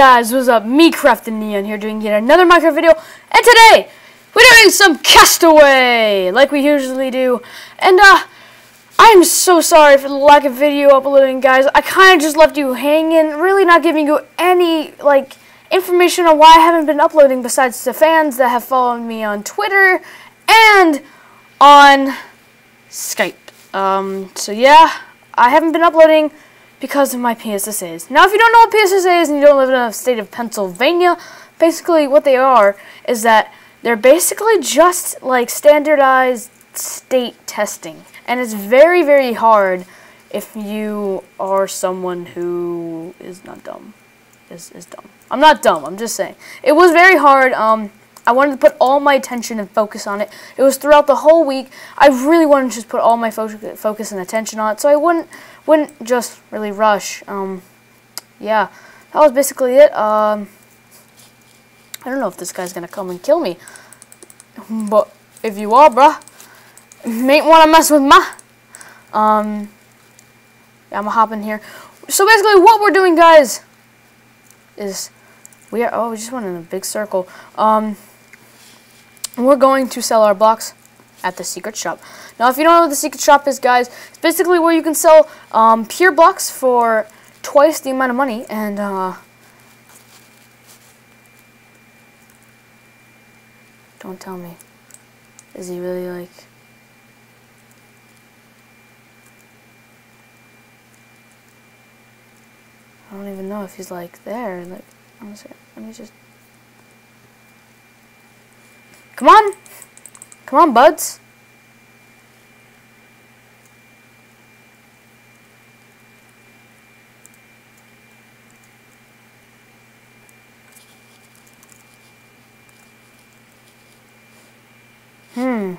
guys, what's up? Me, CraftedNeon here doing yet another Minecraft video, and today, we're doing some Castaway, like we usually do, and uh, I'm so sorry for the lack of video uploading, guys. I kind of just left you hanging, really not giving you any, like, information on why I haven't been uploading besides the fans that have followed me on Twitter and on Skype. Um, so yeah, I haven't been uploading because of my PSSAs. Now, if you don't know what PSSA is and you don't live in a state of Pennsylvania, basically what they are is that they're basically just like standardized state testing. And it's very, very hard if you are someone who is not dumb. Is, is dumb. I'm not dumb, I'm just saying. It was very hard. Um, I wanted to put all my attention and focus on it. It was throughout the whole week. I really wanted to just put all my fo focus and attention on it, so I wouldn't wouldn't just really rush. Um, yeah, that was basically it. Um, I don't know if this guy's gonna come and kill me, but if you are, bruh, want to mess with ma. Um, yeah, I'm gonna hop in here. So basically, what we're doing, guys, is we are. Oh, we just went in a big circle. Um. We're going to sell our blocks at the secret shop. Now, if you don't know what the secret shop is, guys, it's basically where you can sell um, pure blocks for twice the amount of money. And, uh, don't tell me. Is he really, like... I don't even know if he's, like, there. Like, honestly, let me just... Come on. Come on, buds. Hmm. I'm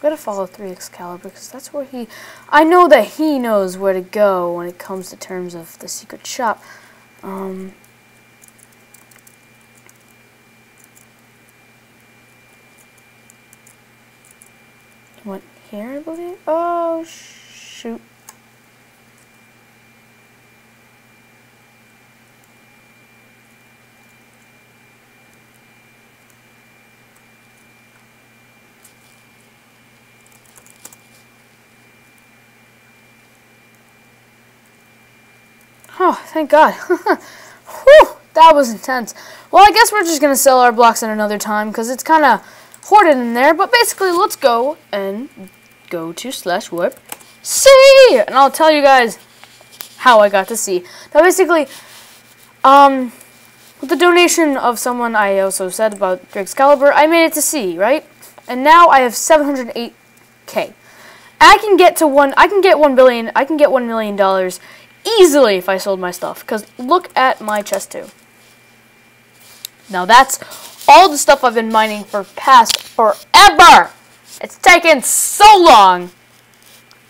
gonna follow 3 Excalibur because that's where he... I know that he knows where to go when it comes to terms of the secret shop. Um, what here, I believe? Oh, shoot. Oh, thank God. Whew, that was intense. Well, I guess we're just going to sell our blocks at another time because it's kind of hoarded in there. But basically, let's go and go to slash warp C. And I'll tell you guys how I got to C. Now, basically, um, with the donation of someone I also said about Drake's Caliber, I made it to C, right? And now I have 708k. I can get to one. I can get one billion. I can get one million dollars easily if I sold my stuff. Because look at my chest too. Now that's all the stuff I've been mining for past forever. It's taken so long.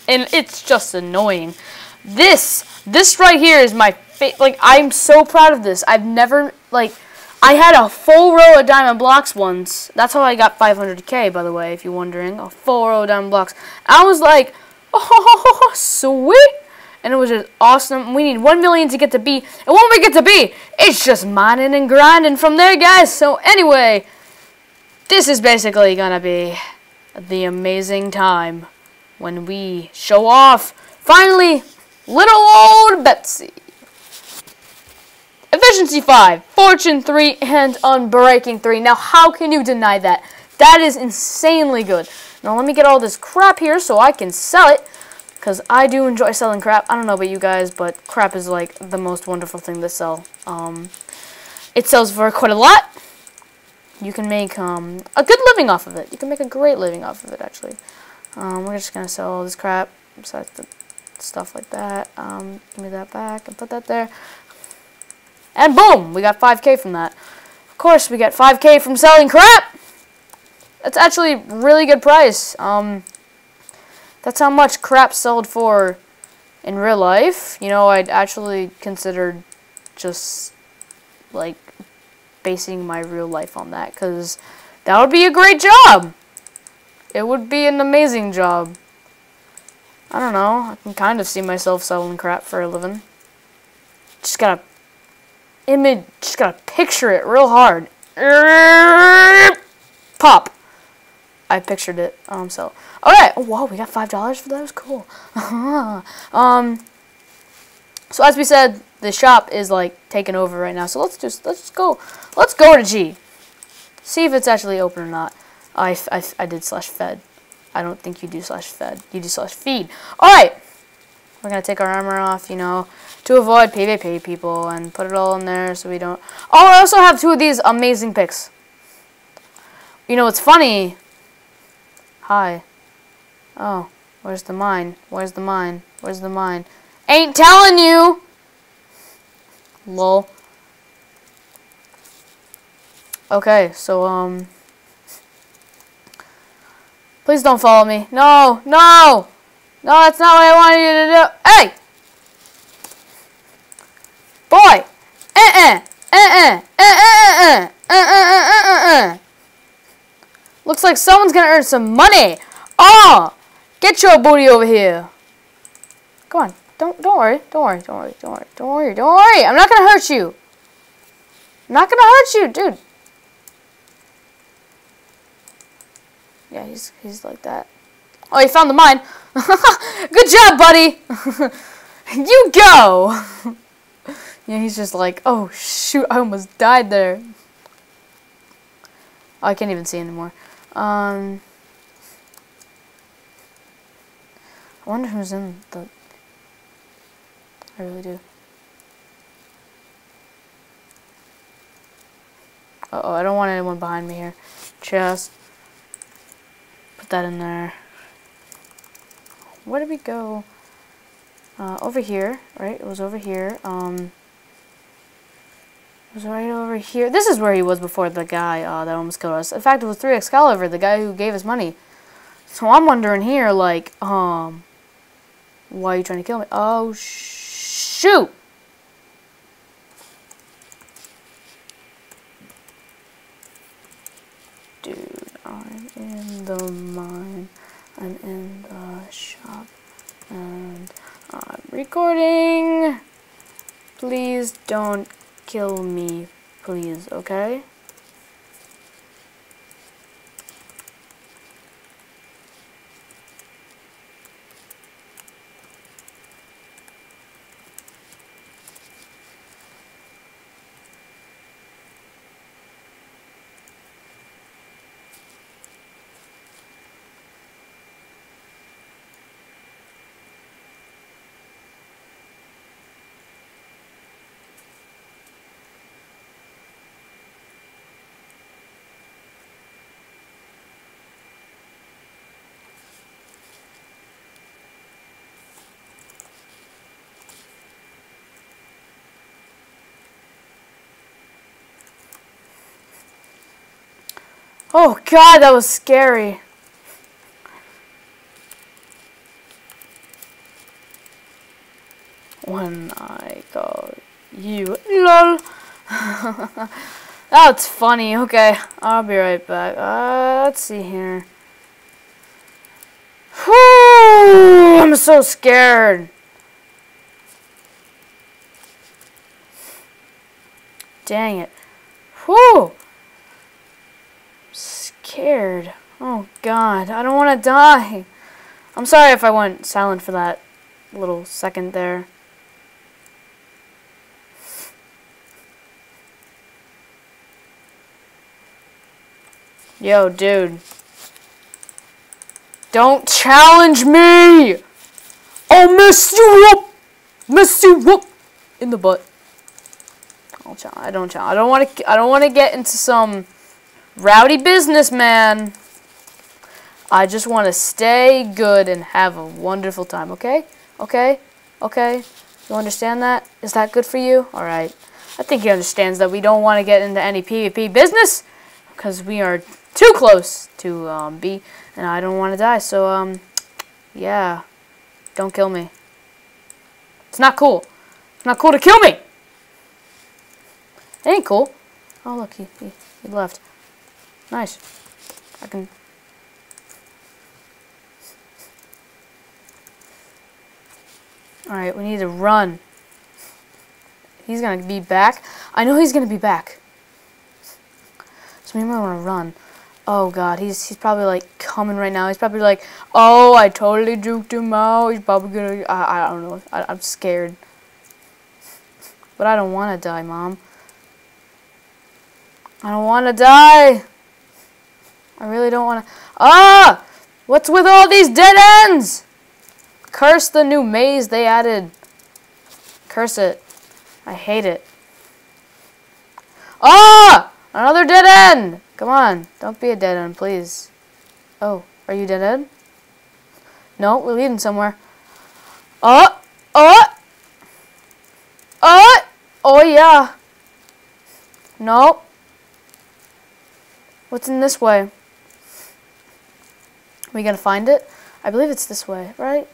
And it's just annoying. This, this right here is my, like, I'm so proud of this. I've never, like, I had a full row of diamond blocks once. That's how I got 500k, by the way, if you're wondering. A full row of diamond blocks. I was like, oh, sweet and it was just awesome. We need 1 million to get to B, and when we get to B, it's just mining and grinding from there, guys. So anyway, this is basically to be the amazing time when we show off, finally, little old Betsy. Efficiency 5, Fortune 3, and Unbreaking 3. Now, how can you deny that? That is insanely good. Now, let me get all this crap here so I can sell it. Because I do enjoy selling crap. I don't know about you guys, but crap is like the most wonderful thing to sell. Um, it sells for quite a lot. You can make um, a good living off of it. You can make a great living off of it, actually. Um, we're just going to sell all this crap, besides the stuff like that. Um, give me that back and put that there. And boom! We got 5k from that. Of course, we get 5k from selling crap! That's actually really good price. Um, that's how much crap sold for in real life. You know, I'd actually considered just, like, basing my real life on that, because that would be a great job. It would be an amazing job. I don't know. I can kind of see myself selling crap for a living. Just gotta image, just gotta picture it real hard. Pop. I pictured it. Um, so, alright. Oh, whoa, we got $5 for that. Was cool. um, so as we said, the shop is like taken over right now. So let's just, let's just go, let's go to G. See if it's actually open or not. I, I, I did slash fed. I don't think you do slash fed. You do slash feed. Alright. We're going to take our armor off, you know, to avoid PvP people and put it all in there so we don't... Oh, I also have two of these amazing picks. You know, it's funny. Hi. Oh, where's the mine? Where's the mine? Where's the mine? Ain't telling you! Lol. Okay, so, um... Please don't follow me. No, no! No, that's not what I wanted you to do. Hey! Boy! Uh-uh! Uh-uh! Uh-uh! Uh-uh! Uh-uh! Looks like someone's gonna earn some money. Oh! Get your booty over here. Come on. Don't don't worry. Don't worry. Don't worry. Don't worry. Don't worry. Don't worry. I'm not gonna hurt you. I'm not gonna hurt you, dude. Yeah, he's he's like that. Oh, he found the mine. Good job, buddy. you go. yeah, he's just like, oh shoot, I almost died there. Oh, I can't even see anymore. Um, I wonder who's in the. I really do. Uh oh, I don't want anyone behind me here. Just put that in there. Where did we go? Uh, over here, right? It was over here. Um, was right over here. This is where he was before the guy uh, that almost killed us. In fact, it was 3 Excalibur, the guy who gave us money. So I'm wondering here, like, um, why are you trying to kill me? Oh, shoot! Dude, I'm in the mine. I'm in the shop. And I'm recording. Please don't kill me, please, okay? Oh god, that was scary. When I got you. LOL. That's funny. Okay, I'll be right back. Uh, let's see here. Whew, I'm so scared. Dang it. Whew scared. Oh god, I don't want to die. I'm sorry if I went silent for that little second there. Yo, dude. Don't challenge me! I'll mess you up! Mess you up! In the butt. I'll. I don't challenge. I don't want to. I don't want to get into some rowdy businessman. I just want to stay good and have a wonderful time, okay? Okay? Okay? You understand that? Is that good for you? Alright. I think he understands that we don't want to get into any PvP business because we are too close to um, B and I don't want to die. So, um, yeah. Don't kill me. It's not cool. It's not cool to kill me. It ain't cool. Oh, look, he, he, he left. Nice. I can... Alright, we need to run. He's gonna be back. I know he's gonna be back. So we might wanna run. Oh god, he's he's probably like coming right now. He's probably like, oh, I totally juked him out. He's probably gonna. I, I don't know. I, I'm scared. But I don't want to die, mom. I don't want to die. I really don't want to. Ah! What's with all these dead ends? Curse the new maze they added. Curse it. I hate it. Ah! Another dead end! Come on, don't be a dead end, please. Oh, are you dead end? No, we're leaving somewhere. Oh! Oh! Oh! Oh, yeah. Nope. What's in this way? We gotta find it? I believe it's this way, right?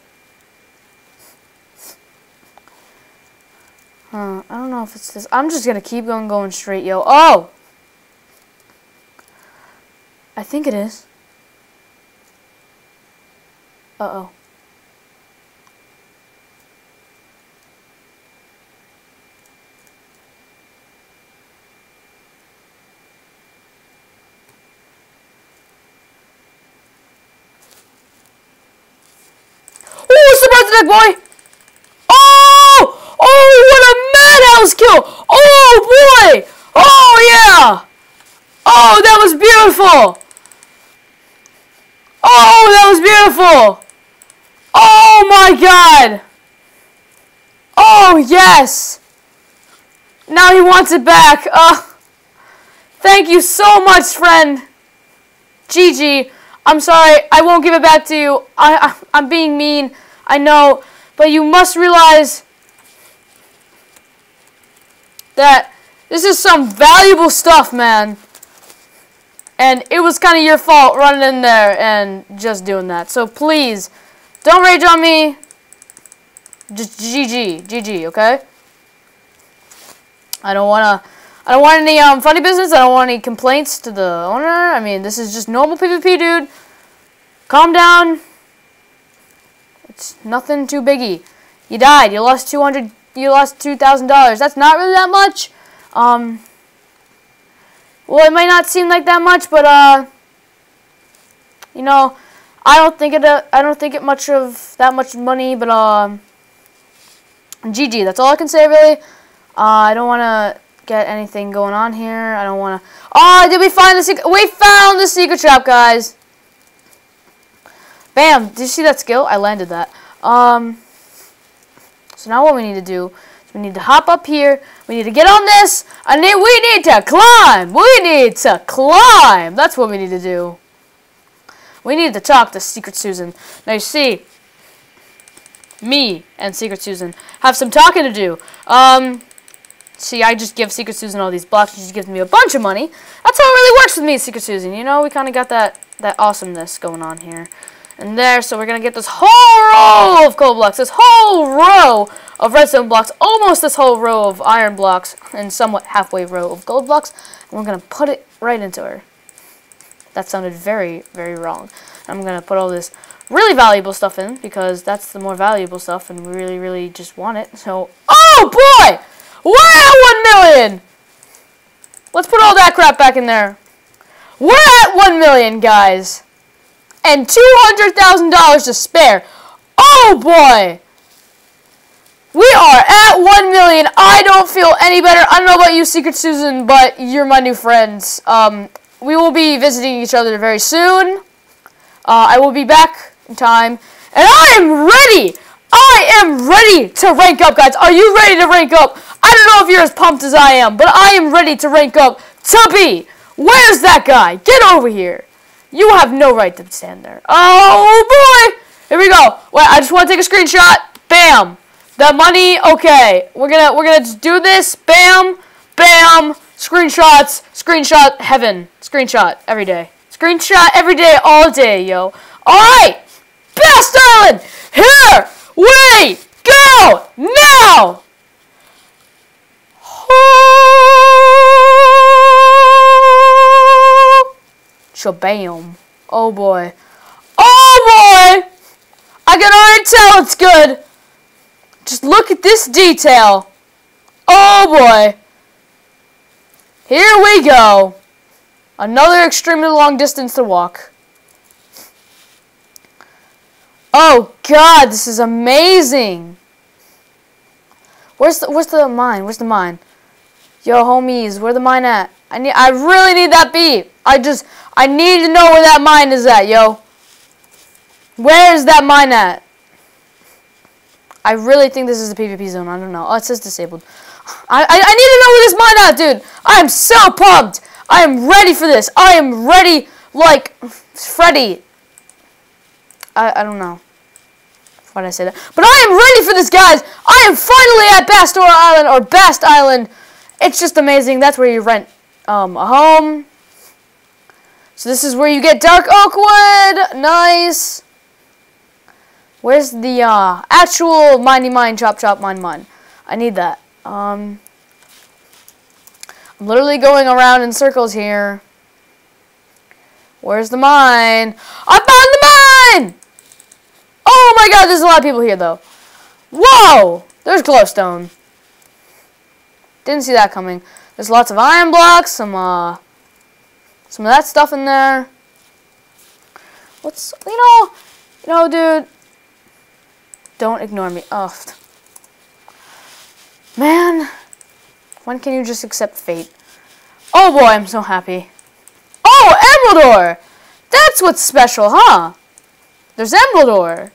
Huh, I don't know if it's this. I'm just gonna keep going, going straight, yo. Oh! I think it is. Uh-oh. Surprise boy! Oh! Oh, what a madhouse kill! Oh, boy! Oh, yeah! Oh, that was beautiful! Oh, that was beautiful! Oh my god! Oh, yes! Now he wants it back. Uh, thank you so much, friend. GG. I'm sorry. I won't give it back to you. I, I, I'm being mean. I know. But you must realize that this is some valuable stuff, man. And it was kind of your fault running in there and just doing that. So please, don't rage on me. Just GG, GG, okay? I don't want to, I don't want any um, funny business. I don't want any complaints to the owner. I mean, this is just normal PvP, dude. Calm down. It's nothing too biggie. You died. You lost 200, you lost $2,000. That's not really that much. Um, well, it might not seem like that much, but uh, you know, I don't think it. Uh, I don't think it much of that much money, but um, GG. That's all I can say really. Uh, I don't want to get anything going on here. I don't want to. Oh, did we find the secret? We found the secret trap, guys. Bam! Did you see that skill? I landed that. Um. So now what we need to do is we need to hop up here. We need to get on this. And then we need to climb. We need to climb. That's what we need to do. We need to talk to Secret Susan. Now you see, me and Secret Susan have some talking to do. Um, see, I just give Secret Susan all these blocks. And she just gives me a bunch of money. That's how it really works with me, Secret Susan. You know, we kind of got that, that awesomeness going on here. And there, so we're going to get this whole row of coal blocks. This whole row of redstone blocks, almost this whole row of iron blocks, and somewhat halfway row of gold blocks, and we're going to put it right into her. That sounded very, very wrong. I'm going to put all this really valuable stuff in, because that's the more valuable stuff, and we really, really just want it. So, oh boy! We're at 1 million! Let's put all that crap back in there. We're at 1 million, guys! And $200,000 to spare. Oh boy! We are at 1 million. I don't feel any better. I don't know about you, Secret Susan, but you're my new friends. Um, we will be visiting each other very soon. Uh, I will be back in time. And I am ready! I am ready to rank up, guys. Are you ready to rank up? I don't know if you're as pumped as I am, but I am ready to rank up Tubby. Where's that guy? Get over here. You have no right to stand there. Oh, boy! Here we go. Wait, I just want to take a screenshot. Bam! The money, okay. We're gonna we're gonna just do this. Bam, bam. Screenshots, screenshot heaven. Screenshot every day. Screenshot every day, all day, yo. Alright! Best Island! Here we go! Now! Shabam. Oh boy. Oh boy! I can already tell it's good. Just look at this detail. Oh boy. Here we go. Another extremely long distance to walk. Oh god, this is amazing. Where's the where's the mine? Where's the mine? Yo homies, where the mine at? I need I really need that beat. I just I need to know where that mine is at, yo. Where is that mine at? I really think this is the PvP zone. I don't know. Oh, it says disabled. I, I, I need to know where this mine at, dude. I am so pumped. I am ready for this. I am ready like Freddy. I, I don't know. Why did I say that? But I am ready for this, guys. I am finally at Bastor Island, or Bast Island. It's just amazing. That's where you rent um, a home. So this is where you get Dark Oakwood. Nice. Where's the uh, actual miney mine, chop chop, mine mine? I need that. Um, I'm literally going around in circles here. Where's the mine? I found the mine! Oh my god, there's a lot of people here though. Whoa! There's glowstone. Didn't see that coming. There's lots of iron blocks, some uh some of that stuff in there. What's you know you know dude don't ignore me. Ugh. Man when can you just accept fate? Oh boy, I'm so happy. Oh, Emerald Ore! That's what's special, huh? There's Emerald Ore.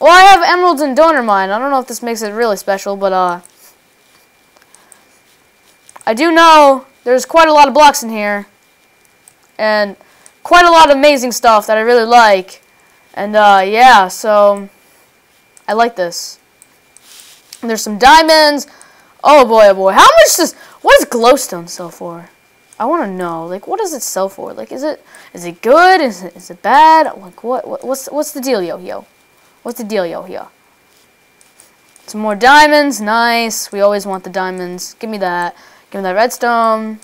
Well, I have emeralds in donor mine. I don't know if this makes it really special, but uh, I do know there's quite a lot of blocks in here, and quite a lot of amazing stuff that I really like. And uh, yeah, so I like this. And there's some diamonds. Oh boy, oh boy. How much does what does glowstone sell for? I want to know. Like, what does it sell for? Like, is it is it good? Is it is it bad? Like, what, what what's what's the deal, yo yo? What's the dealio here? Some more diamonds. Nice. We always want the diamonds. Give me that. Give me that redstone.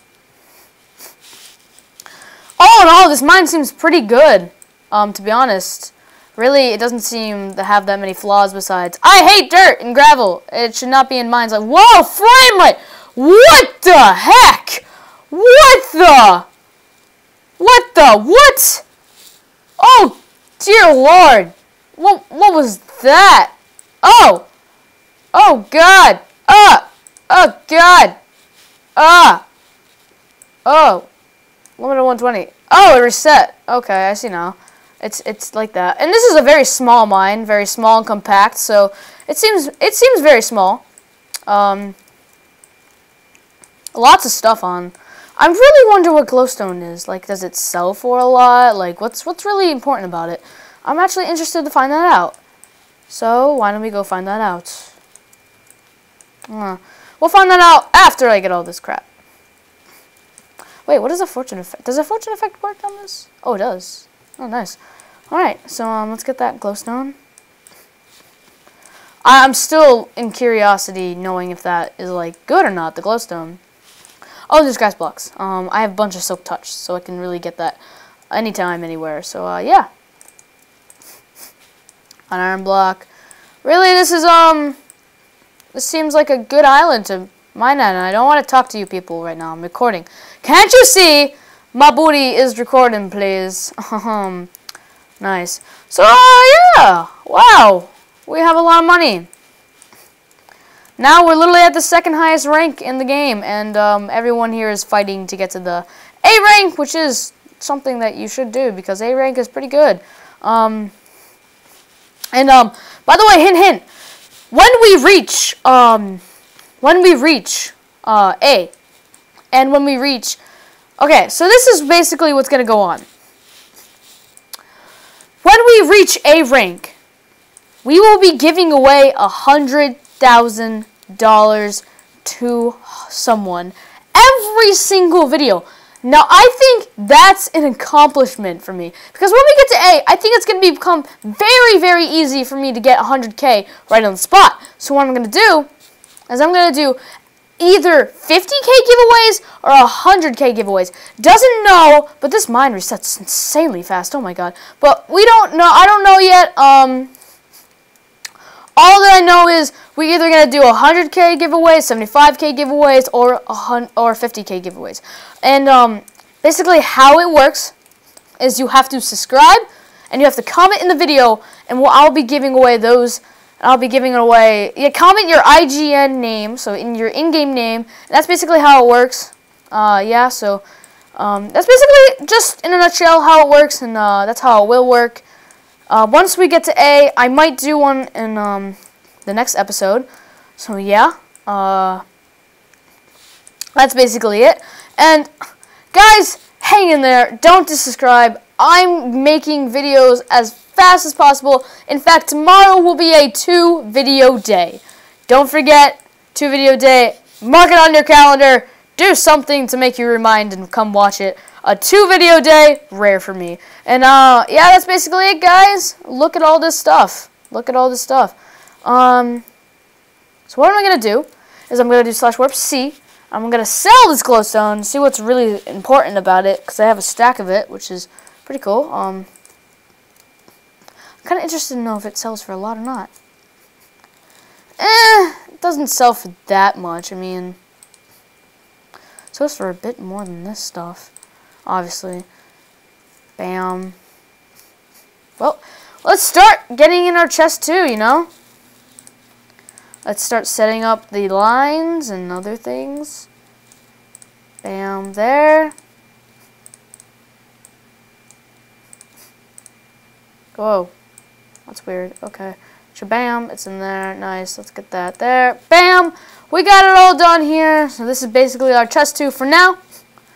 All in all, this mine seems pretty good, um, to be honest. Really, it doesn't seem to have that many flaws besides... I hate dirt and gravel. It should not be in mines like... Whoa, frame rate! What the heck? What the... What the... What? Oh, dear lord. What, what was that? Oh! Oh, God! Ah! Oh, God! Ah! Oh! Limit of 120. Oh, it reset. Okay, I see now. It's it's like that. And this is a very small mine, very small and compact, so it seems it seems very small. Um, lots of stuff on. I really wonder what glowstone is. Like, does it sell for a lot? Like, what's what's really important about it? I'm actually interested to find that out. So, why don't we go find that out? Uh, we'll find that out after I get all this crap. Wait, what is a fortune effect? Does a fortune effect work on this? Oh, it does. Oh, nice. Alright, so um, let's get that glowstone. I'm still in curiosity knowing if that is, like, good or not, the glowstone. Oh, there's grass blocks. Um, I have a bunch of silk touch, so I can really get that anytime, anywhere. So, uh, yeah an iron block. Really, this is, um, this seems like a good island to mine at, and I don't want to talk to you people right now. I'm recording. Can't you see? My booty is recording, please. Um, nice. So, uh, yeah. Wow. We have a lot of money. Now we're literally at the second highest rank in the game, and um, everyone here is fighting to get to the A rank, which is something that you should do, because A rank is pretty good. Um, and um, by the way, hint, hint. When we reach um, when we reach uh, A, and when we reach, okay, so this is basically what's gonna go on. When we reach A rank, we will be giving away a hundred thousand dollars to someone every single video. Now, I think that's an accomplishment for me. Because when we get to A, I think it's going to become very, very easy for me to get 100K right on the spot. So what I'm going to do is I'm going to do either 50k giveaways or 100k giveaways. Doesn't know, but this mine resets insanely fast. Oh my god. But we don't know. I don't know yet. Um, All that I know is we're either gonna do 100k giveaways, 75k giveaways, or or 50k giveaways. And um, basically, how it works is you have to subscribe and you have to comment in the video, and we'll, I'll be giving away those. I'll be giving away. Yeah, comment your IGN name, so in your in-game name. that's basically how it works. Uh, yeah, so um, that's basically just in a nutshell how it works, and uh, that's how it will work. Uh, once we get to A, I might do one in um, the next episode. So yeah, uh, that's basically it. And guys, hang in there. Don't subscribe. I'm making videos as fast as possible. In fact, tomorrow will be a two video day. Don't forget, two video day. Mark it on your calendar. Do something to make you remind and come watch it a two video day, rare for me. And uh, yeah, that's basically it, guys. Look at all this stuff. Look at all this stuff. Um, so what am I gonna do? Is I'm gonna do slash warp C. I'm gonna sell this glowstone, see what's really important about it, because I have a stack of it, which is pretty cool. Um, I'm kind of interested to know if it sells for a lot or not. Eh, it doesn't sell for that much. I mean, it sells for a bit more than this stuff obviously. Bam. Well, let's start getting in our chest too, you know? Let's start setting up the lines and other things. Bam, there. Whoa. That's weird. Okay. Shabam, it's in there. Nice. Let's get that there. Bam! We got it all done here. So this is basically our chest too for now.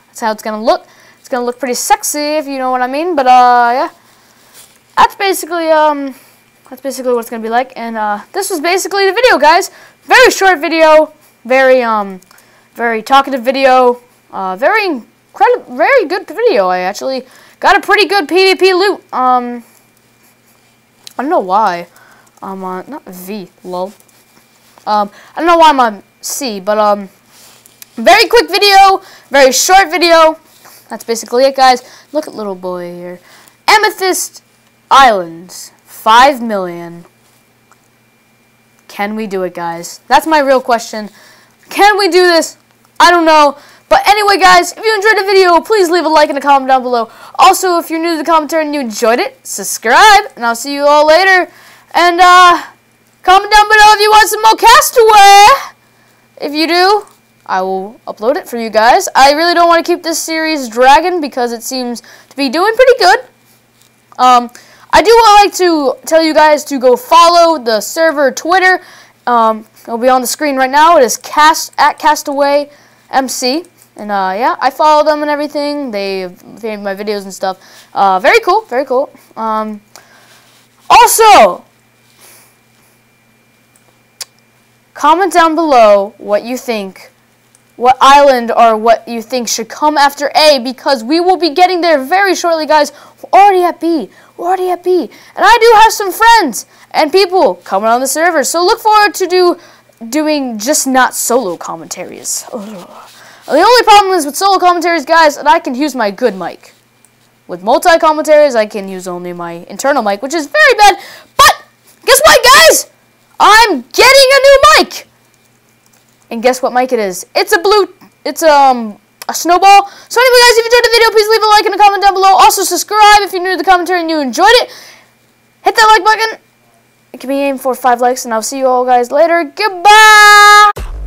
That's how it's going to look. It's gonna look pretty sexy if you know what I mean. But uh, yeah, that's basically um, that's basically what it's gonna be like. And uh, this was basically the video, guys. Very short video, very um, very talkative video, uh, very very good video. I actually got a pretty good PvP loot. Um, I don't know why. I'm on not V, lol. Um, I don't know why I'm on C, but um, very quick video, very short video. That's basically it, guys. Look at little boy here. Amethyst Islands. Five million. Can we do it, guys? That's my real question. Can we do this? I don't know. But anyway, guys, if you enjoyed the video, please leave a like and a comment down below. Also, if you're new to the commentary and you enjoyed it, subscribe, and I'll see you all later. And, uh, comment down below if you want some more Castaway. If you do, I will upload it for you guys. I really don't want to keep this series dragging because it seems to be doing pretty good. Um, I do like to tell you guys to go follow the server Twitter. Um, it'll be on the screen right now. It is cast at Castaway MC. And uh, yeah, I follow them and everything. They made my videos and stuff. Uh, very cool, very cool. Um, also, comment down below what you think what island or what you think should come after A because we will be getting there very shortly, guys. Already at B. We're already at B. And I do have some friends and people coming on the server. So look forward to do doing just not solo commentaries. Ugh. The only problem is with solo commentaries, guys, that I can use my good mic. With multi-commentaries, I can use only my internal mic, which is very bad. But guess what, guys? I'm getting a new mic. And guess what mic it is? It's a blue, it's um a snowball. So anyway, guys, if you enjoyed the video, please leave a like and a comment down below. Also, subscribe if you're new to the commentary and you enjoyed it. Hit that like button. It can be aimed for five likes, and I'll see you all guys later. Goodbye!